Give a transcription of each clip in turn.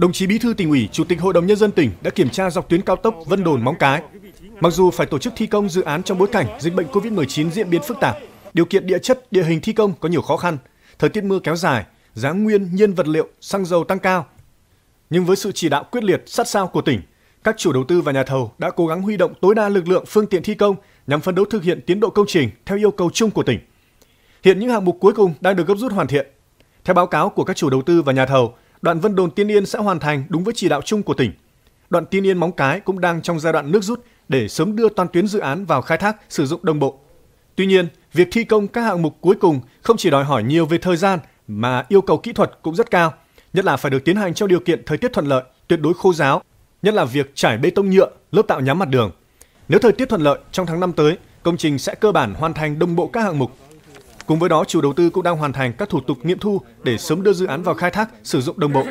Đồng chí Bí thư tỉnh ủy, Chủ tịch Hội đồng nhân dân tỉnh đã kiểm tra dọc tuyến cao tốc Vân Đồn Móng Cái. Mặc dù phải tổ chức thi công dự án trong bối cảnh dịch bệnh COVID-19 diễn biến phức tạp, điều kiện địa chất, địa hình thi công có nhiều khó khăn, thời tiết mưa kéo dài, giá nguyên nhiên vật liệu, xăng dầu tăng cao. Nhưng với sự chỉ đạo quyết liệt sát sao của tỉnh, các chủ đầu tư và nhà thầu đã cố gắng huy động tối đa lực lượng phương tiện thi công nhằm phấn đấu thực hiện tiến độ công trình theo yêu cầu chung của tỉnh. Hiện những hạng mục cuối cùng đang được gấp rút hoàn thiện. Theo báo cáo của các chủ đầu tư và nhà thầu, đoạn Vân Đồn Tiên Yên sẽ hoàn thành đúng với chỉ đạo chung của tỉnh. Đoạn Tiên Yên Móng Cái cũng đang trong giai đoạn nước rút để sớm đưa toàn tuyến dự án vào khai thác sử dụng đồng bộ. Tuy nhiên, việc thi công các hạng mục cuối cùng không chỉ đòi hỏi nhiều về thời gian mà yêu cầu kỹ thuật cũng rất cao, nhất là phải được tiến hành trong điều kiện thời tiết thuận lợi, tuyệt đối khô giáo, nhất là việc trải bê tông nhựa, lớp tạo nhám mặt đường. Nếu thời tiết thuận lợi, trong tháng 5 tới, công trình sẽ cơ bản hoàn thành đồng bộ các hạng mục. Cùng với đó, chủ đầu tư cũng đang hoàn thành các thủ tục nghiệm thu để sớm đưa dự án vào khai thác, sử dụng đồng bộ.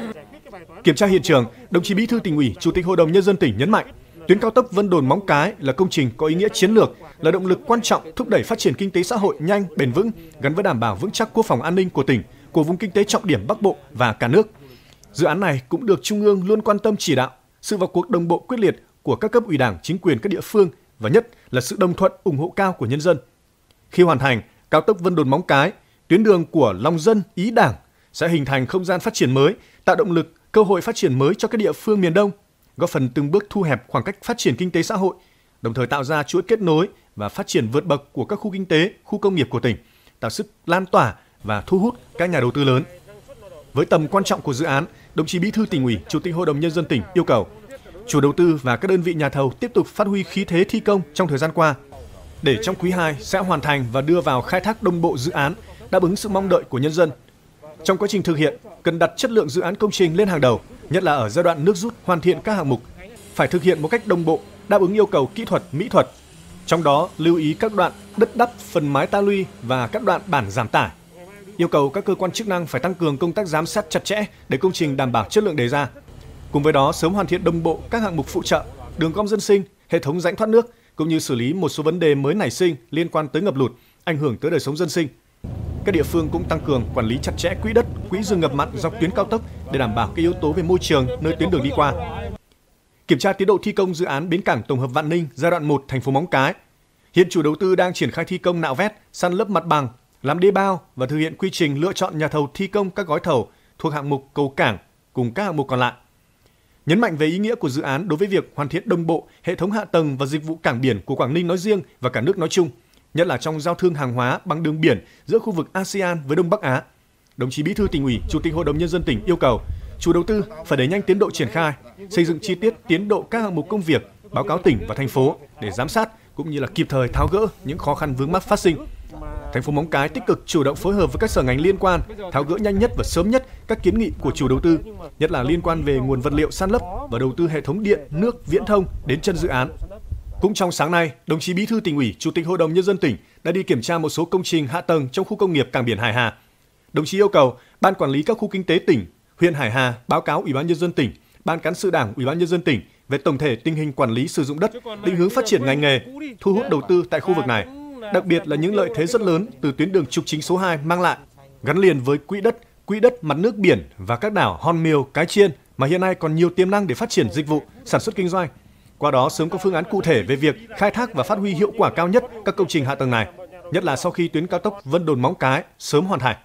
Kiểm tra hiện trường, đồng chí Bí thư tỉnh ủy, Chủ tịch Hội đồng nhân dân tỉnh nhấn mạnh, tuyến cao tốc Vân Đồn Móng Cái là công trình có ý nghĩa chiến lược, là động lực quan trọng thúc đẩy phát triển kinh tế xã hội nhanh, bền vững, gắn với đảm bảo vững chắc quốc phòng an ninh của tỉnh, của vùng kinh tế trọng điểm Bắc Bộ và cả nước. Dự án này cũng được Trung ương luôn quan tâm chỉ đạo, sự vào cuộc đồng bộ quyết liệt của các cấp ủy Đảng, chính quyền các địa phương và nhất là sự đồng thuận ủng hộ cao của nhân dân. Khi hoàn thành, cao tốc Vân Đồn Móng Cái, tuyến đường của lòng dân, ý Đảng sẽ hình thành không gian phát triển mới, tạo động lực, cơ hội phát triển mới cho các địa phương miền Đông, góp phần từng bước thu hẹp khoảng cách phát triển kinh tế xã hội, đồng thời tạo ra chuỗi kết nối và phát triển vượt bậc của các khu kinh tế, khu công nghiệp của tỉnh, tạo sức lan tỏa và thu hút các nhà đầu tư lớn. Với tầm quan trọng của dự án, đồng chí Bí thư tỉnh ủy, Chủ tịch Hội đồng nhân dân tỉnh yêu cầu chủ đầu tư và các đơn vị nhà thầu tiếp tục phát huy khí thế thi công trong thời gian qua để trong quý 2 sẽ hoàn thành và đưa vào khai thác đồng bộ dự án đáp ứng sự mong đợi của nhân dân. Trong quá trình thực hiện, cần đặt chất lượng dự án công trình lên hàng đầu, nhất là ở giai đoạn nước rút hoàn thiện các hạng mục, phải thực hiện một cách đồng bộ, đáp ứng yêu cầu kỹ thuật, mỹ thuật. Trong đó lưu ý các đoạn đất đắp, phần mái ta luy và các đoạn bản giảm tải. Yêu cầu các cơ quan chức năng phải tăng cường công tác giám sát chặt chẽ để công trình đảm bảo chất lượng đề ra. Cùng với đó sớm hoàn thiện đồng bộ các hạng mục phụ trợ, đường gom dân sinh, hệ thống rãnh thoát nước cũng như xử lý một số vấn đề mới nảy sinh liên quan tới ngập lụt, ảnh hưởng tới đời sống dân sinh. Các địa phương cũng tăng cường quản lý chặt chẽ quỹ đất, quỹ rừng ngập mặn dọc tuyến cao tốc để đảm bảo các yếu tố về môi trường nơi tuyến đường đi qua. Kiểm tra tiến độ thi công dự án bến cảng tổng hợp Vạn Ninh giai đoạn 1 thành phố Móng Cái. Hiện chủ đầu tư đang triển khai thi công nạo vét, săn lấp mặt bằng, làm đê bao và thực hiện quy trình lựa chọn nhà thầu thi công các gói thầu thuộc hạng mục cầu cảng cùng các hạng mục còn lại. Nhấn mạnh về ý nghĩa của dự án đối với việc hoàn thiện đồng bộ hệ thống hạ tầng và dịch vụ cảng biển của Quảng Ninh nói riêng và cả nước nói chung, nhất là trong giao thương hàng hóa bằng đường biển giữa khu vực ASEAN với Đông Bắc Á. Đồng chí Bí thư tỉnh ủy, Chủ tịch Hội đồng nhân dân tỉnh yêu cầu chủ đầu tư phải đẩy nhanh tiến độ triển khai, xây dựng chi tiết tiến độ các hạng mục công việc, báo cáo tỉnh và thành phố để giám sát cũng như là kịp thời tháo gỡ những khó khăn vướng mắc phát sinh. Thành phố Móng Cái tích cực chủ động phối hợp với các sở ngành liên quan, tháo gỡ nhanh nhất và sớm nhất các kiến nghị của chủ đầu tư, nhất là liên quan về nguồn vật liệu san lấp và đầu tư hệ thống điện, nước, viễn thông đến chân dự án. Cũng trong sáng nay, đồng chí Bí thư tỉnh ủy, Chủ tịch Hội đồng nhân dân tỉnh đã đi kiểm tra một số công trình hạ tầng trong khu công nghiệp cảng biển Hải Hà. Đồng chí yêu cầu ban quản lý các khu kinh tế tỉnh, huyện Hải Hà báo cáo Ủy ban nhân dân tỉnh, ban cán sự Đảng Ủy ban nhân dân tỉnh về tổng thể tình hình quản lý sử dụng đất, định hướng phát triển ngành nghề, thu hút đầu tư tại khu vực này đặc biệt là những lợi thế rất lớn từ tuyến đường trục chính số 2 mang lại, gắn liền với quỹ đất, quỹ đất mặt nước biển và các đảo Hòn Miêu, Cái Chiên mà hiện nay còn nhiều tiềm năng để phát triển dịch vụ, sản xuất kinh doanh. Qua đó sớm có phương án cụ thể về việc khai thác và phát huy hiệu quả cao nhất các công trình hạ tầng này, nhất là sau khi tuyến cao tốc Vân Đồn Móng Cái sớm hoàn thành.